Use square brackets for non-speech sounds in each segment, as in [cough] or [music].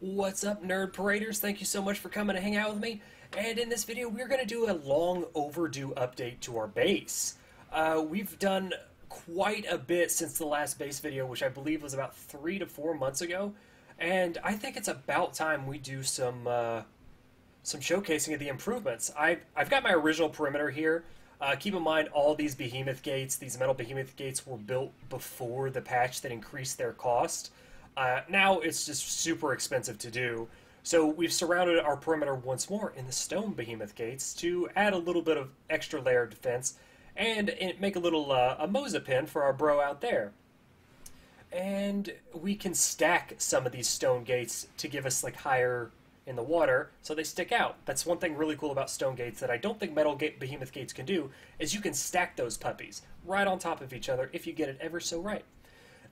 What's up, Nerd Paraders? Thank you so much for coming to hang out with me. And in this video, we're going to do a long overdue update to our base. Uh, we've done quite a bit since the last base video, which I believe was about three to four months ago. And I think it's about time we do some uh, some showcasing of the improvements. I've, I've got my original perimeter here. Uh, keep in mind, all these behemoth gates, these metal behemoth gates, were built before the patch that increased their cost. Uh, now it's just super expensive to do. So we've surrounded our perimeter once more in the stone behemoth gates to add a little bit of extra layer of defense and make a little uh, a Mosa pin for our bro out there. And we can stack some of these stone gates to give us like higher in the water so they stick out. That's one thing really cool about stone gates that I don't think metal gate behemoth gates can do is you can stack those puppies right on top of each other if you get it ever so right.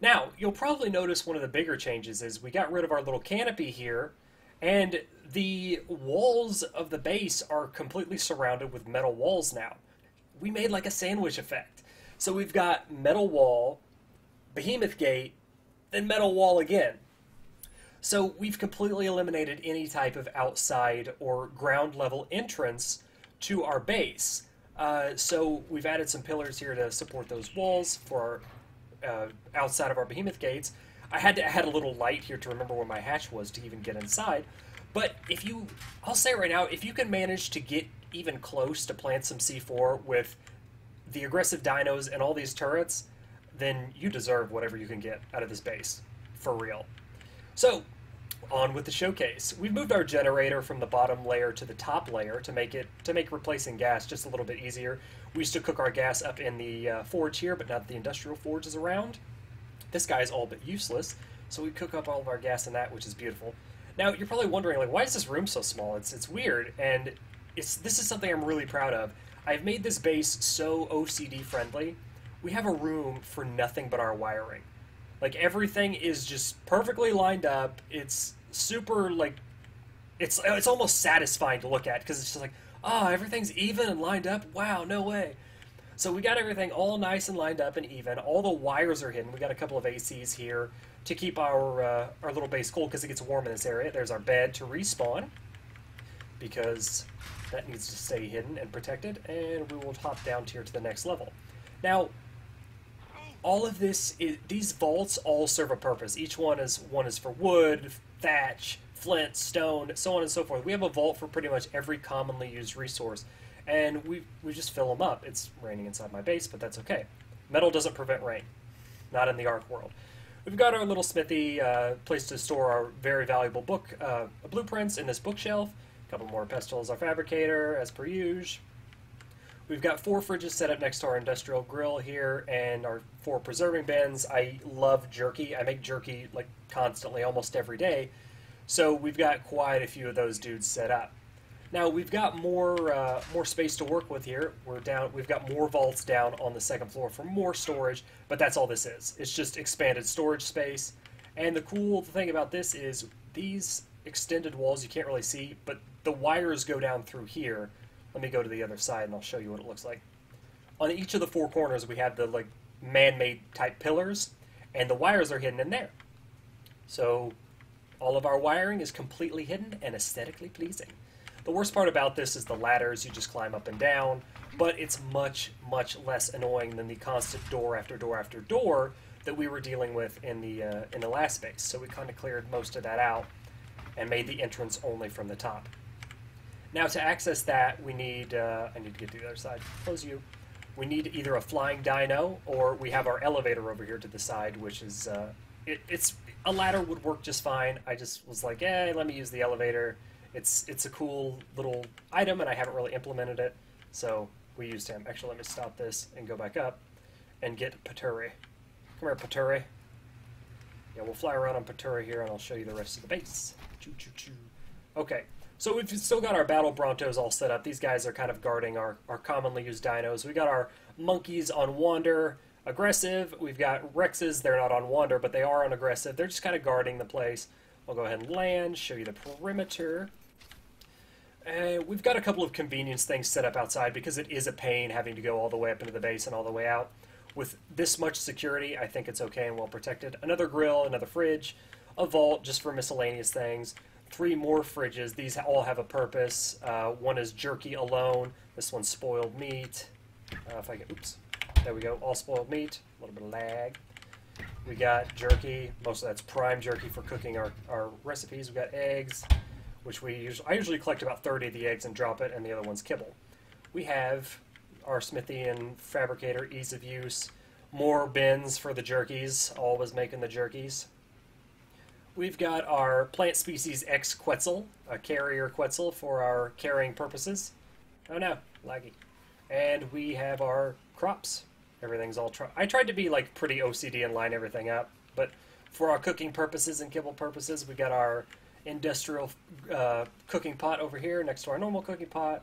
Now, you'll probably notice one of the bigger changes is we got rid of our little canopy here, and the walls of the base are completely surrounded with metal walls now. We made like a sandwich effect. So we've got metal wall, behemoth gate, then metal wall again. So we've completely eliminated any type of outside or ground level entrance to our base. Uh, so we've added some pillars here to support those walls for uh, outside of our behemoth gates. I had to add a little light here to remember where my hatch was to even get inside. But if you, I'll say right now, if you can manage to get even close to plant some C4 with the aggressive dinos and all these turrets, then you deserve whatever you can get out of this base. For real. So, on with the showcase. We've moved our generator from the bottom layer to the top layer to make it to make replacing gas just a little bit easier. We used to cook our gas up in the uh, forge here, but now that the industrial forge is around, this guy is all but useless. So we cook up all of our gas in that, which is beautiful. Now you're probably wondering, like, why is this room so small? It's it's weird, and it's this is something I'm really proud of. I've made this base so OCD friendly. We have a room for nothing but our wiring. Like everything is just perfectly lined up. It's super like it's it's almost satisfying to look at because it's just like oh everything's even and lined up. Wow, no way. So we got everything all nice and lined up and even. All the wires are hidden. We got a couple of ACs here to keep our uh, our little base cool because it gets warm in this area. There's our bed to respawn because that needs to stay hidden and protected. And we will hop down here to the next level. Now, all of this is, these vaults all serve a purpose. Each one is one is for wood, thatch, flint, stone, so on and so forth. We have a vault for pretty much every commonly used resource, and we we just fill them up. It's raining inside my base, but that's okay. Metal doesn't prevent rain, not in the Ark world. We've got our little smithy uh, place to store our very valuable book uh, blueprints in this bookshelf. A couple more pestles, our fabricator, as per usual. We've got four fridges set up next to our industrial grill here and our four preserving bins. I love jerky. I make jerky like constantly, almost every day. So we've got quite a few of those dudes set up. Now we've got more uh, more space to work with here. We're down. We've got more vaults down on the second floor for more storage, but that's all this is. It's just expanded storage space. And the cool thing about this is these extended walls you can't really see, but the wires go down through here, let me go to the other side and I'll show you what it looks like. On each of the four corners, we have the like man-made type pillars, and the wires are hidden in there. So all of our wiring is completely hidden and aesthetically pleasing. The worst part about this is the ladders you just climb up and down, but it's much, much less annoying than the constant door after door after door that we were dealing with in the uh, in the last base. So we kind of cleared most of that out and made the entrance only from the top. Now to access that, we need, uh, I need to get to the other side, close you. We need either a flying dino or we have our elevator over here to the side, which is, uh, it, it's, a ladder would work just fine. I just was like, hey, let me use the elevator. It's, it's a cool little item and I haven't really implemented it. So we used him. Actually, let me stop this and go back up and get Paturi. Come here, Paturi. Yeah, we'll fly around on Paturi here and I'll show you the rest of the base. Choo choo choo. Okay, so we've still got our battle Brontos all set up. These guys are kind of guarding our, our commonly used dinos. We got our monkeys on wander, aggressive. We've got Rexes. They're not on wander, but they are on aggressive. They're just kind of guarding the place. I'll go ahead and land, show you the perimeter. And we've got a couple of convenience things set up outside because it is a pain having to go all the way up into the base and all the way out. With this much security, I think it's okay and well protected. Another grill, another fridge, a vault just for miscellaneous things, three more fridges. These all have a purpose. Uh, one is jerky alone. This one's spoiled meat. Uh, if I can, oops, there we go. All spoiled meat. A little bit of lag. We got jerky. Most of that's prime jerky for cooking our, our recipes. We got eggs, which we usually I usually collect about 30 of the eggs and drop it, and the other one's kibble. We have our smithy and fabricator ease of use. More bins for the jerkies. Always making the jerkies. We've got our plant species X Quetzal, a carrier Quetzal for our carrying purposes. Oh no, laggy. And we have our crops. Everything's all. I tried to be like pretty OCD and line everything up, but for our cooking purposes and kibble purposes, we got our industrial uh, cooking pot over here next to our normal cooking pot.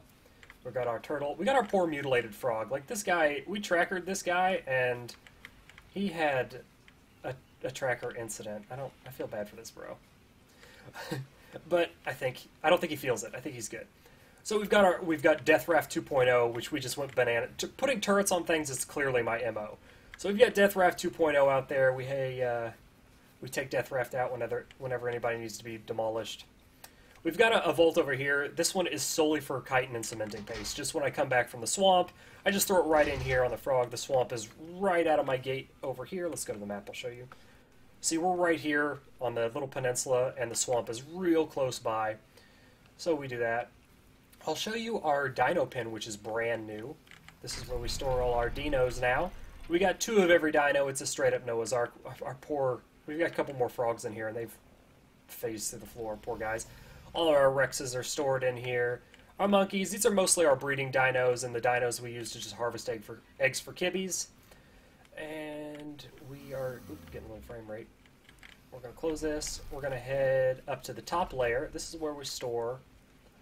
We got our turtle. We got our poor mutilated frog. Like this guy, we trackered this guy, and he had a, a tracker incident. I don't. I feel bad for this bro. [laughs] but I think I don't think he feels it. I think he's good. So we've got our we've got Death Raft 2.0, which we just went banana. T- putting turrets on things is clearly my mo. So we've got Death Raft 2.0 out there. We hey uh, we take Death Raft out whenever whenever anybody needs to be demolished. We've got a, a vault over here. This one is solely for chitin and cementing paste. Just when I come back from the swamp, I just throw it right in here on the frog. The swamp is right out of my gate over here. Let's go to the map. I'll show you. See, we're right here on the little peninsula, and the swamp is real close by. So we do that. I'll show you our dino pen, which is brand new. This is where we store all our dinos now. We got two of every dino. It's a straight up Noah's Ark. Our poor, we've got a couple more frogs in here, and they've phased through the floor. Poor guys. All our Rexes are stored in here. Our monkeys, these are mostly our breeding dinos, and the dinos we use to just harvest egg for, eggs for kibbies. And we are oops, getting a little frame rate. We're going to close this. We're going to head up to the top layer. This is where we store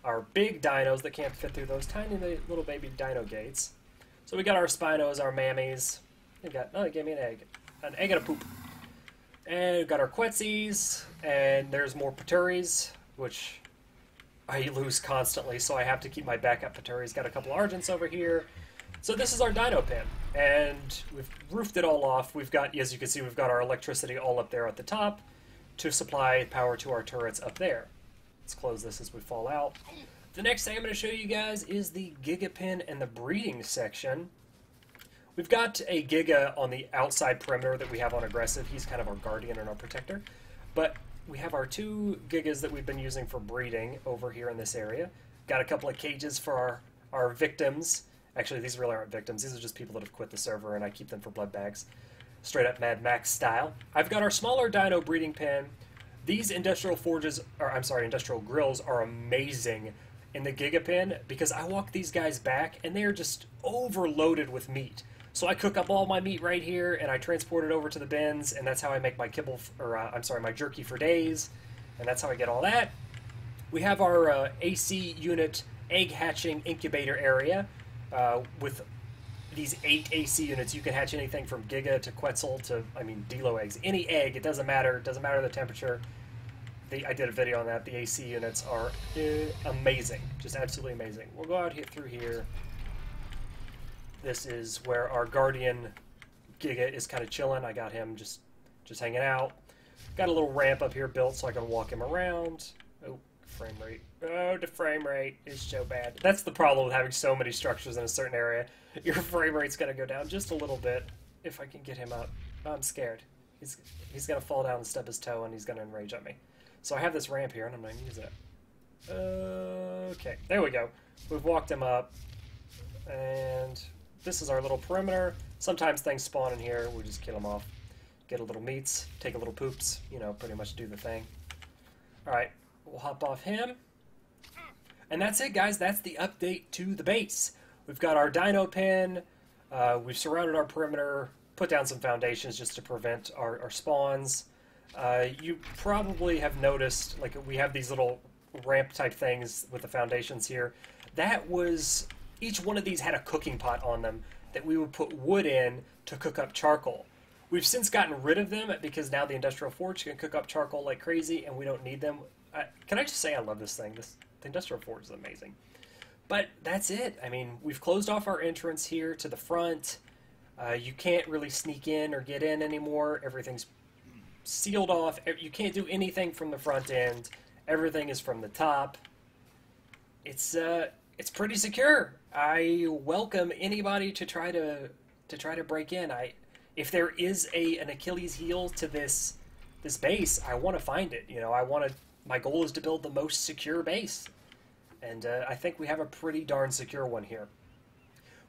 our big dinos that can't fit through those tiny little baby dino gates. So we got our Spinos, our Mammies. We got, oh, it gave me an egg. An egg and a poop. And we've got our Quetzies, and there's more Paturis, which I lose constantly, so I have to keep my backup battery. He's Got a couple Argents over here. So this is our dino pin, and we've roofed it all off. We've got, as you can see, we've got our electricity all up there at the top to supply power to our turrets up there. Let's close this as we fall out. The next thing I'm going to show you guys is the Giga pen and the breeding section. We've got a Giga on the outside perimeter that we have on aggressive. He's kind of our guardian and our protector. But we have our two Gigas that we've been using for breeding over here in this area. Got a couple of cages for our, our victims. Actually, these really aren't victims. These are just people that have quit the server, and I keep them for blood bags. Straight up Mad Max style. I've got our smaller dino breeding pen. These industrial forges, or I'm sorry, industrial grills are amazing in the Gigapen because I walk these guys back and they are just overloaded with meat. So I cook up all my meat right here and I transport it over to the bins, and that's how I make my kibble, or uh, I'm sorry, my jerky for days, and that's how I get all that. We have our uh, AC unit egg hatching incubator area uh, with these eight AC units. You can hatch anything from Giga to Quetzal to, I mean, Dilo eggs. Any egg, it doesn't matter. It doesn't matter the temperature. The, I did a video on that. The AC units are uh, amazing, just absolutely amazing. We'll go out here through here. This is where our Guardian Giga is kind of chilling. I got him just just hanging out. Got a little ramp up here built so I can walk him around. Oh, frame rate. Oh, the frame rate is so bad. That's the problem with having so many structures in a certain area. Your [laughs] frame rate's gonna go down just a little bit if I can get him up. I'm scared. He's he's gonna fall down and stub his toe and he's gonna enrage at me. So I have this ramp here and I'm gonna use it. Okay, there we go. We've walked him up and this is our little perimeter. Sometimes things spawn in here. We just kill them off. Get a little meats, take a little poops, you know, pretty much do the thing. Alright, we'll hop off him. And that's it, guys. That's the update to the base. We've got our dino pen. Uh, we've surrounded our perimeter, put down some foundations just to prevent our, our spawns. Uh, you probably have noticed, like, we have these little ramp type things with the foundations here. That was each one of these had a cooking pot on them that we would put wood in to cook up charcoal. We've since gotten rid of them because now the industrial forge can cook up charcoal like crazy, and we don't need them. I, can I just say I love this thing? This the industrial forge is amazing. But that's it. I mean, we've closed off our entrance here to the front. Uh, you can't really sneak in or get in anymore. Everything's sealed off. You can't do anything from the front end. Everything is from the top. It's uh, it's pretty secure. I welcome anybody to try to to try to break in. I if there is a an Achilles heel to this this base, I want to find it. You know, I want to. My goal is to build the most secure base, and uh, I think we have a pretty darn secure one here.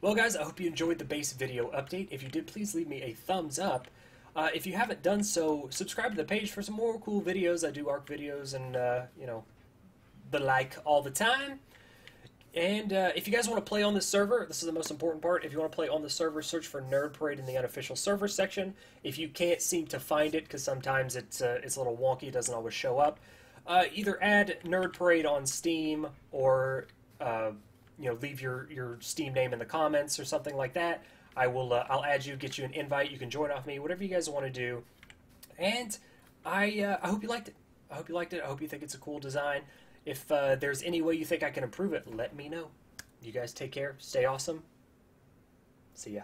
Well, guys, I hope you enjoyed the base video update. If you did, please leave me a thumbs up. Uh, if you haven't done so, subscribe to the page for some more cool videos. I do ARK videos and, uh, you know, the like all the time. And uh, if you guys want to play on this server, this is the most important part. If you want to play on the server, search for Nerd Parade in the unofficial server section. If you can't seem to find it, because sometimes it's uh, it's a little wonky, it doesn't always show up, uh, either add Nerd Parade on Steam or uh, you know leave your your Steam name in the comments or something like that. I will uh, I'll add you, get you an invite. You can join off me, whatever you guys want to do. And I uh, I hope you liked it. I hope you liked it. I hope you think it's a cool design. If uh, there's any way you think I can improve it, let me know. You guys take care. Stay awesome. See ya.